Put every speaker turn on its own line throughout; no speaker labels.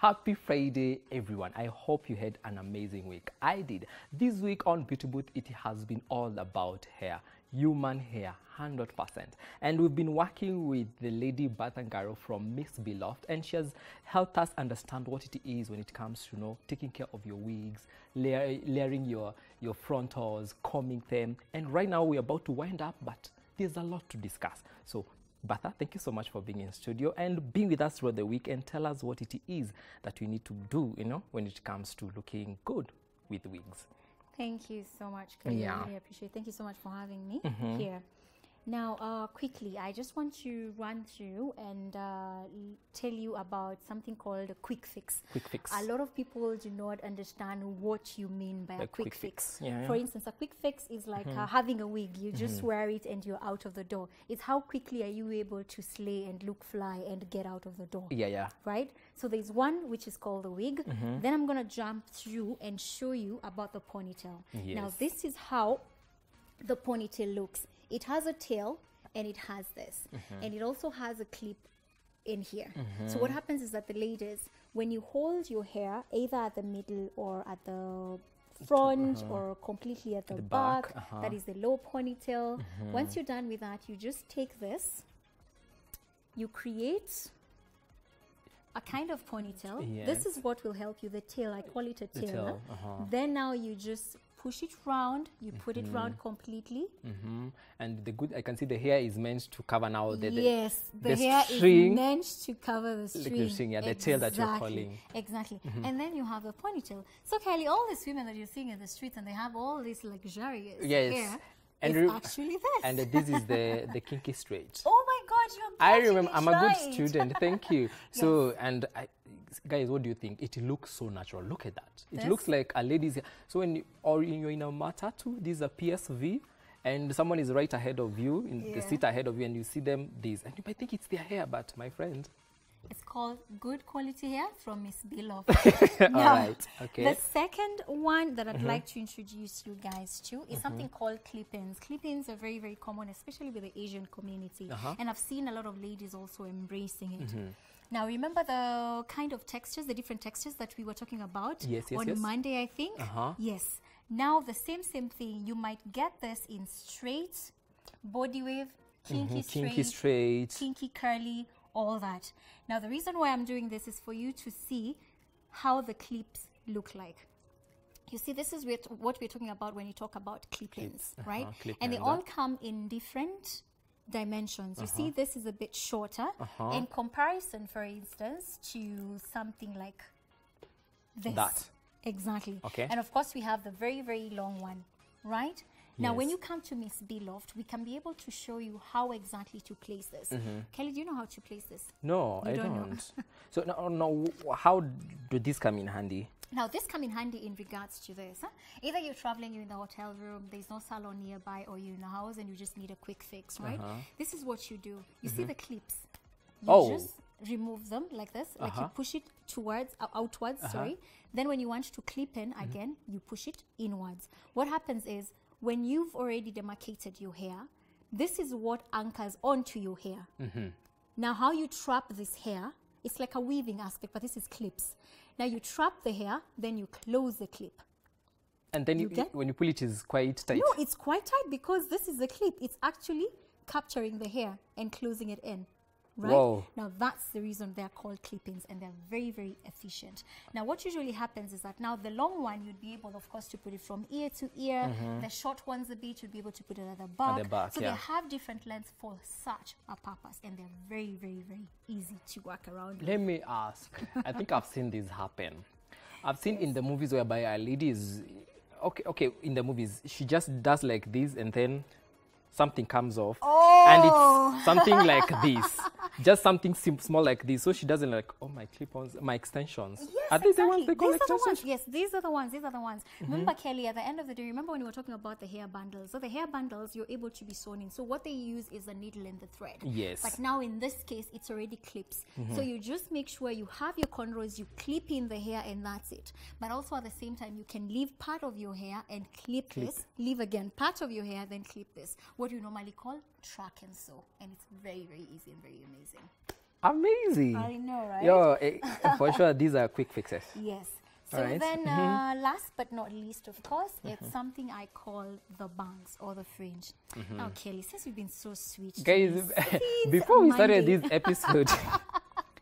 Happy Friday, everyone. I hope you had an amazing week. I did. This week on Beauty Booth, it has been all about hair, human hair, 100%. And we've been working with the lady Bertha Ngaru from Miss Bee Loft, and she has helped us understand what it is when it comes to, you know, taking care of your wigs, layer, layering your, your frontals, combing them. And right now we're about to wind up, but there's a lot to discuss. So Bertha, thank you so much for being in studio and being with us throughout the week and tell us what it is that we need to do, you know, when it comes to looking good with wigs.
Thank you so much, Kelly.
Yeah.
I really appreciate it. Thank you so much for having me
Mhm.
here. Now, uh, quickly, I just want to run through and uh, tell you about something called a quick fix.
Quick fix.
A lot of people do not understand what you mean by a
A
quick,
quick
fix.
fix. Yeah,
For
yeah.
instance, a quick fix is like uh, having a wig. You just wear it and you're out of the door. It's how quickly are you able to slay and look fly and get out of the door
Yeah, yeah.
right? So there's one which is called the wig. Then I'm gonna jump through and show you about the ponytail. Now this is how the ponytail looks. It has a tail and it has this, and it also has a clip in here. So what happens is that the ladies, when you hold your hair either at the middle or at the front or completely at the,
the
back,
back, uh-huh.
that is the low ponytail. Once you're done with that, you just take this, you create a kind of ponytail. This is what will help you. The tail, I call it a tail.
tail, uh-huh.
Then now you just push it round. You put it round completely.
hmm And the good, I can see the hair is meant to cover now the, the
yes, the,
the
hair
string,
is meant to cover the
the
string.
string, yeah, the tail that you're calling.
Exactly. And then you have the ponytail. So Kelly, all these women that you're seeing in the streets and they have all this luxurious
Yes.
hair.
And
it's actually this.
And this is the, the kinky straight.
oh my God, you're
I remember, I'm a good student. Thank you. So, and I, guys, what do you think? It looks so natural. Look at that. It
This?
looks like a lady's. hair. So when you, or in- you're in a matatu, this is a PSV, and someone is right ahead of you in the seat ahead of you, and you see them this, and you might think it's their hair, but my friend,
It's called Good Quality Hair from Miss
all
Now,
right, okay.
The second one that I'd like to introduce you guys to is something called clip-ins. Clip-ins are very, very common, especially with the Asian community.
Uh-huh.
And I've seen a lot of ladies also embracing it. Now, remember the kind of textures, the different textures that we were talking about
Yes, yes,
on
yes.
Monday, I think?
Uh-huh.
Yes. Now, the same, same thing. You might get this in straight, body wave, kinky,
Mhm, kinky
straight,
straight.
kinky curly, all that. Now, the reason why I'm doing this is for you to see how the clips look like. You see, this is what what we're talking about when you talk about clip-ins, right?
uh-huh, clip
and they all come in different dimensions. You
Uh-huh.
see, this is a bit shorter in comparison, for instance, to something like this.
That.
Exactly.
Okay.
And of course, we have the very, very long one, right? Now, when you come to Miss Bee Loft, we can be able to show you how exactly to place this. Kelly, do you know how to place this?
No,
You
I
don't
don't. so no, no. How do this come in handy?
Now, this come in handy in regards to this. Huh? Either you're traveling, you're in the hotel room, there's no salon nearby, or you're in the house and you just need a quick fix, right? This is what you do. You see the clips. You
Oh.
just remove them like this, like you
Uh-huh.
push it towards, uh, outwards, sorry. Then when you want to clip in again, you push it inwards. What happens is when you've already demarcated your hair, this is what anchors onto your hair. Mm-hmm. Now, how you trap this hair, it's like a weaving aspect, but this is clips. Now, you trap the hair, then you close the clip.
And then
You
you,
get-
when you pull it, is quite tight.
No, it's quite tight because this is the clip. It's actually capturing the hair and closing it in. Right?
Whoa.
Now, that's the reason they're called clip-ins and they're very, very efficient. Now, what usually happens is that now the long one, you'd be able, of course, to put it from ear to ear. Mm-hmm. The short ones, a bit, you'd be able to put it at the back.
back,
so
yeah.
they have different lengths for such a purpose and they're very, very, very easy to work around. with.
Let me ask. I think I've seen this happen. I've seen in the movies whereby a lady is okay. Okay, in the movies, she just does like this, and then something comes off, and
Oh.
it's something like this. just something sim- small like this, so she doesn't like oh my clip-ons, my extensions.
Yes,
are these the ones
exactly.
they call
these are the ones. Yes, these are the ones. These are the ones. Mm-hmm. Remember, Kelly, at the end of the day, remember when we were talking about the hair bundles? So the hair bundles, you're able to be sewn in. So what they use is a needle and the thread.
Yes.
But now in this case, it's already clips. Mm-hmm. So you just make sure you have your cornrows, you clip in the hair, and that's it. But also at the same time, you can leave part of your hair and clip, this. Leave again part of your hair, then clip this. What you normally call track and sew, and it's very very easy and very amazing.
Amazing.
I know, right?
Yo, eh, for sure, these are quick fixes.
Yes. So
Alright.
then, uh, last but not least, of course, it's something I call the bangs or the fringe. Now, Kelly, since you've been so sweet, to
Guys,
me
before we started this episode,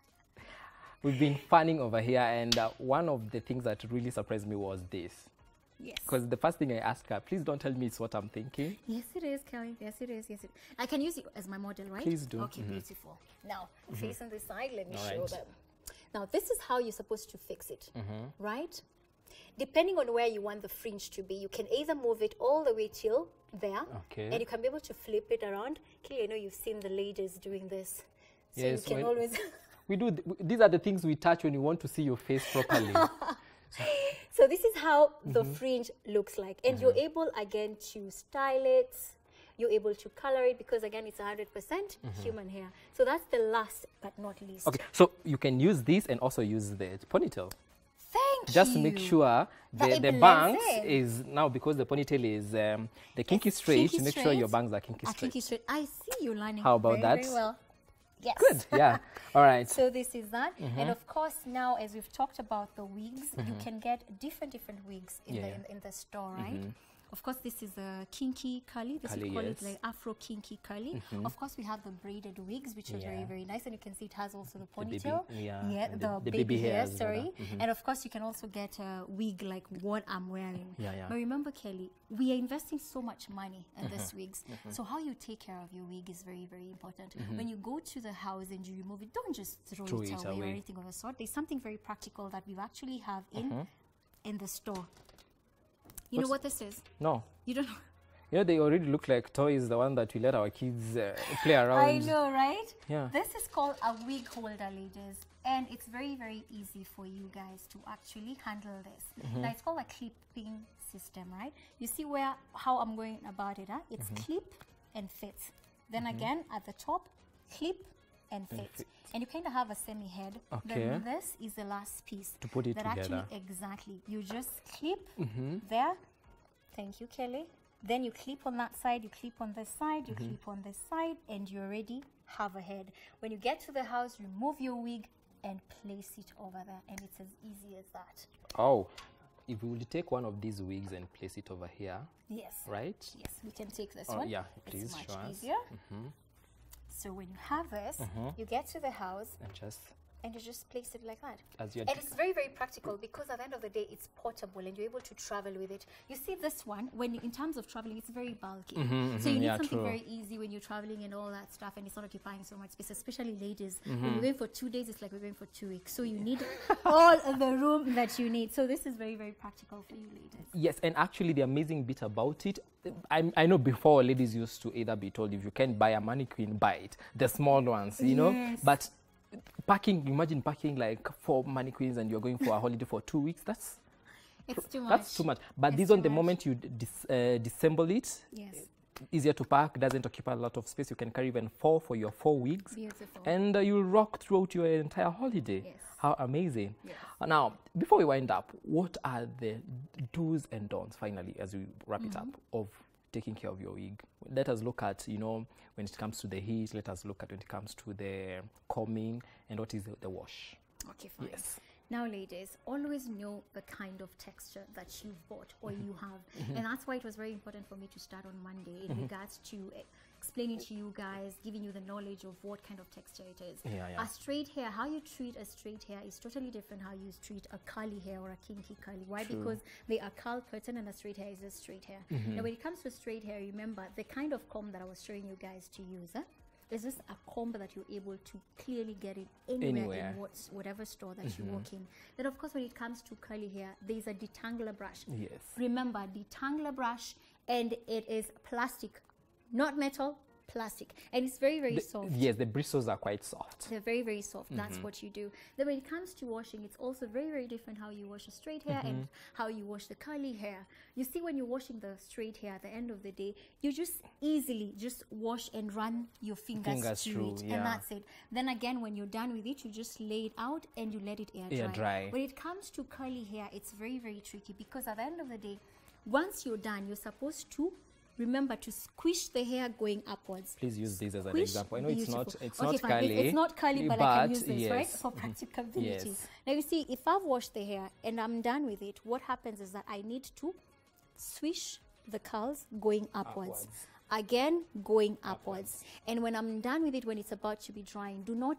we've been fanning over here, and uh, one of the things that really surprised me was this.
Yes,
Because the first thing I asked her, please don't tell me it's what I'm thinking.
yes, it is, Kelly. Yes, it is. Yes, it. I can use you as my model, right?
Please do.
Okay, beautiful. Now, facing this side, let me show
Alright.
them. Now, this is how you're supposed to fix it,
Mm-hmm.
right? Depending on where you want the fringe to be, you can either move it all the way till there,
Okay.
and you can be able to flip it around. Kelly, I know you've seen the ladies doing this, so
Yes,
you can always.
We do. Th- these are the things we touch when you want to see your face properly.
So this is how the
Mm-hmm.
fringe looks like, and you're able again to style it. You're able to color it because again it's 100% human hair. So that's the last but not least.
Okay, so you can use this and also use the ponytail.
Thank
Just
you.
make sure the, the bangs is now because the ponytail is um, the kinky
It's
straight.
kinky
make sure your bangs are kinky straight.
kinky straight. I see you lining.
How about
very,
that?
Very well. Yes.
Good. Yeah. All right.
So this is that,
Mm-hmm.
and of course now, as we've talked about the wigs, you can get different different wigs in the
Yeah. Mm-hmm.
in, in the store, right? Of course, this is a kinky curly. This
Curly,
we call
yes. Mm-hmm.
it like Afro kinky curly. Of course, we have the braided wigs, which are very
Yeah.
very nice, and you can see it has also the
The baby-
ponytail.
yeah,
yeah, the,
the-
baby, hair.
hairs
Sorry.
Mm-hmm.
and of course, you can also get a wig like what I'm wearing.
Yeah, yeah.
But remember, Kelly, we are investing so much money in
Mm-hmm.
these wigs. So how you take care of your wig is very, very important. When you go to the house and you remove it, don't just throw,
Throw
it,
it
away, or anything of the sort. There's something very practical that we actually have in
Mm-hmm.
in the store. You know what this is?
no.
You don't know.
You know, they already look like toys, the one that we let our kids uh, play around.
I know, right?
Yeah.
This is called a wig holder, ladies. And it's very, very easy for you guys to actually handle this.
Mm-hmm.
Now, it's called a clipping system, right? You see where how I'm going about it, huh? It's
Mm-hmm.
clip and fit. Then again, at the top, clip and fit.
fit.
And you kind of have a semi head.
Okay.
Then this is the last piece.
To put it
that
together.
actually, exactly. You just clip
Mm-hmm.
there. Thank you, Kelly. Then you clip on that side, you clip on this side, you
Mm-hmm.
clip on this side, and you already have a head. When you get to the house, remove your wig and place it over there, and it's as easy as that.
Oh, if we would take one of these wigs and place it over here,
Yes.
right?
Yes, we can take this
Oh,
one.
yeah, please
It's much
show us.
easier. So when you have this,
Mm-hmm.
you get to the house
And just
and you just place it like that.
as
And it's very, very practical because at the end of the day, it's portable and you're able to travel with it. You see, this one, when in terms of traveling, it's very bulky. so you need
yeah,
something
true.
very easy when you're traveling and all that stuff, and it's not occupying so much space, especially ladies.
Mm-hmm.
When you're going for two days, it's like we're going for two weeks. So you need all of the room that you need. So this is very, very practical for you ladies.
Yes, and actually, the amazing bit about it, I, I know before ladies used to either be told if you can't buy a mannequin, buy it, the small ones, you know. But packing, imagine packing like four mannequins and you're going for a holiday for two weeks. That's
It's too much.
that's too much. But
It's
this one, the
much.
moment you dis, uh, disassemble it,
Yes.
easier to pack, doesn't occupy a lot of space. You can carry even four for your four weeks.
Beautiful.
and uh, you'll rock throughout your entire holiday.
Yes.
How amazing.
Yes.
Uh, Now, before we wind up, what are the do's and don'ts, finally, as we wrap it up,
Mm-hmm.
of taking care of your wig? Let us look at, you know, when it comes to the heat, let us look at when it comes to the combing, and what is the, the wash.
Okay, fine.
Yes.
Now, ladies, always know the kind of texture that you've bought or
Mm-hmm.
you have. And that's why it was very important for me to start on Monday in regards to eh, explaining to you guys, giving you the knowledge of what kind of texture it is.
Yeah, yeah.
A straight hair, how you treat a straight hair is totally different how you treat a curly hair or a kinky curly. Why? Because they are curl pattern and a straight hair is a straight hair.
Mm-hmm.
Now, when it comes to straight hair, remember the kind of comb that I was showing you guys to use. Eh? Is this a comb that you're able to clearly get it anywhere,
Anywhere. Mm-hmm.
in what's, whatever store that you walk in? Then, of course, when it comes to curly hair, there's a detangler brush.
Yes.
Remember, detangler brush, and it is plastic, not metal, plastic, and it's very very
The-
soft.
yes, the bristles are quite soft.
They're very, very soft.
Mm-hmm.
That's what you do. Then, when it comes to washing, it's also very, very different how you wash a straight hair and
Mm-hmm.
how you wash the curly hair. You see, when you're washing the straight hair at the end of the day, you just easily just wash and run your fingers,
Fingers
through
through,
it,
yeah.
and that's it. Then again, when you're done with it, you just lay it out and you let it air dry.
Air dry.
When it comes to curly hair, it's very, very tricky because at the end of the day, once you're done, you're supposed to remember to squish the hair going upwards.
Please use this as an example. I know it's not it's
okay,
not
fine.
curly.
It's, not curly, but, I can use this,
yes.
right? For practicability.
Yes.
Now you see, if I've washed the hair and I'm done with it, what happens is that I need to swish the curls going upwards.
Upwards.
Again, going upwards. And when I'm done with it, when it's about to be drying, do not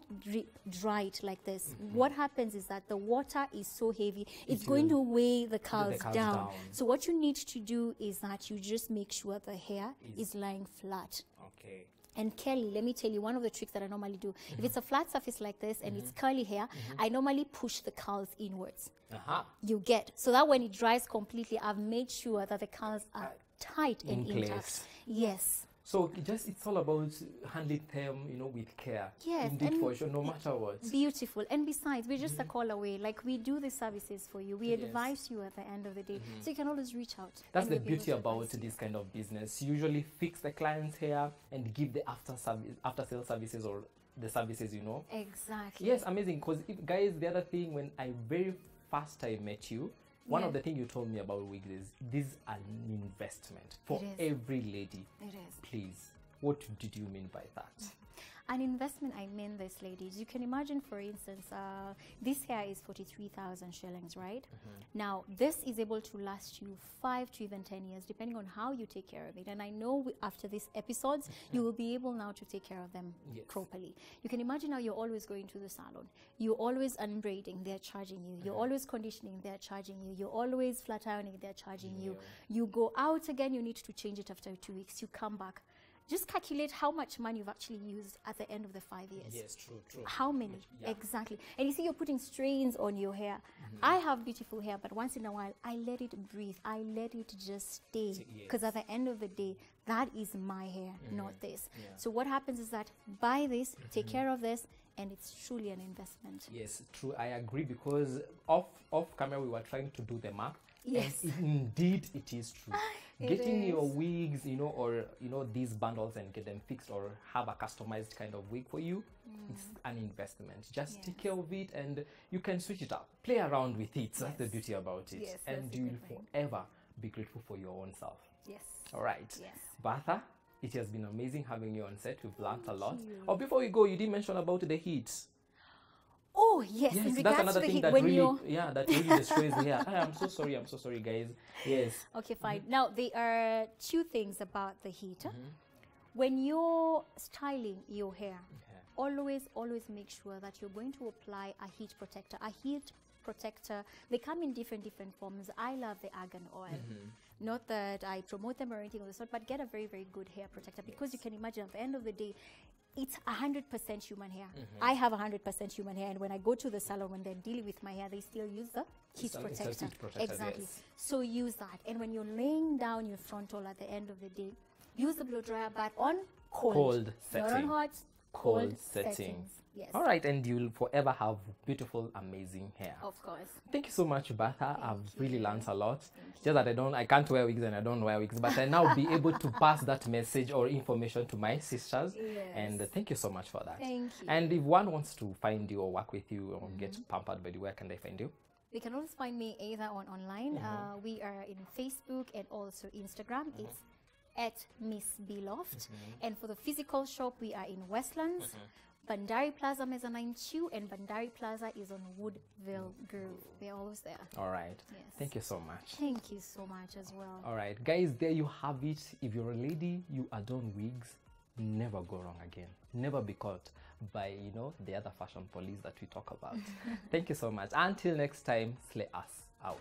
dry it like this.
Mm-hmm.
What happens is that the water is so heavy, it's going to weigh the curls, down.
down.
So what you need to do is that you just make sure the hair is lying flat.
Okay.
And Kelly, let me tell you one of the tricks that I normally do.
Mm-hmm.
If it's a flat surface like this and it's curly hair, I normally push the curls inwards.
Uh-huh.
You get so that when it dries completely, I've made sure that the curls are tight and
In
intact.
place.
Yes.
So just it's all about handling them, you know, with care.
Yes,
Indeed
and
for sure, no matter what.
Beautiful. And besides, we're just a call away. Like we do the services for you. We
Mm-hmm. Yes. Mm-hmm.
advise you at the end of the day. So you can always reach out.
That's the
we'll be able
beauty about this kind of business. You usually fix the client's hair and give the after service, after sale services or the services, you know.
Exactly.
Yes, amazing. Because guys, the other thing when I very first I met you, one of the things you told me about wigs is this is an investment for every lady.
It is.
Please, what did you mean by that?
An investment, I mean this, ladies. You can imagine, for instance, uh, this hair is 43,000 shillings, right?
Mm-hmm.
Now, this is able to last you five to even 10 years, depending on how you take care of it. And I know we, after these episodes, you will be able now to take care of them.
Yes.
properly. You can imagine how you're always going to the salon. You're always unbraiding, they're charging you. You're always conditioning, they're charging you. You're always flat ironing, they're charging you. You go out again, you need to change it after two weeks. You come back. Just calculate how much money you've actually used at the end of the five years.
Yes, true, true.
How many?
Yeah.
Exactly. And you see, you're putting strains on your hair.
Mm-hmm.
I have beautiful hair, but once in a while, I let it breathe. I let it just stay. Because at the end of the day, that is my hair, not this.
Mm-hmm. Yeah. Mm-hmm.
So what happens is that buy this, take care of this, and it's truly an investment.
Yes, true. I agree because off off camera we were trying to do the math.
Yes.
It, indeed, it is true.
It
Getting your wigs, you know, or you know these bundles and get them fixed, or have a customized kind of wig for you, it's an investment. Just take
Mm.
Care of it, and you can switch it up, play around with it. That's the beauty about it,
Yes,
and you will forever be grateful for your own self.
Yes.
All right.
Yes.
Bertha, it has been amazing having you on set. We've learned a lot.
you.
Oh, before we go, you did mention about the heat.
Oh, yes.
Yes,
in
that's
regards
another
to the
thing
heat,
that
when
really,
you're
yeah, that really destroys the hair. I am so sorry. I'm so sorry, guys. Yes.
Okay, fine. Now, there are two things about the heat.
Mm-hmm.
When you're styling your hair,
Okay.
always, always make sure that you're going to apply a heat protector. A heat protector, they come in different, different forms. I love the argan oil.
Mm-hmm.
Not that I promote them or anything of the sort, but get a very, very good hair protector because you can imagine at the end of the day, it's 100% human hair.
Mm-hmm.
I have 100% human hair, and when I go to the salon, when they're dealing with my hair, they still use the heat
It's a- it's a
protector.
heat protector,
exactly.
yes.
So use that. And when you're laying down your frontal at the end of the day, use the blow dryer, but on cold.
Cold
Not on
setting.
hot.
Cold
Cold,
setting.
settings. Yes.
All right, and you'll forever have beautiful, amazing hair.
Of course.
Thank you so much, Bertha. I've really
you.
learned a lot. Just that I don't, I can't wear wigs and I don't wear wigs, but I now be able to pass that message or information to my sisters. Yes. And uh, thank you so much for that.
Thank you.
And if one wants to find you or work with you or get pampered by you, where can they find you?
You can always find me either on online.
Mm-hmm.
Uh, we are in Facebook and also Instagram. It's at Miss Bee Loft.
Mm-hmm.
And for the physical shop, we are in Westlands. Bandari Plaza Mezzanine 2 and Bandari Plaza is on Woodvale Grove. We're always there.
All right.
Yes.
Thank you so much.
Thank you so much as well.
All right, guys, there you have it. If you're a lady, you adorn wigs, never go wrong again. Never be caught by, you know, the other fashion police that we talk about. Thank you so much. Until next time, slay us out.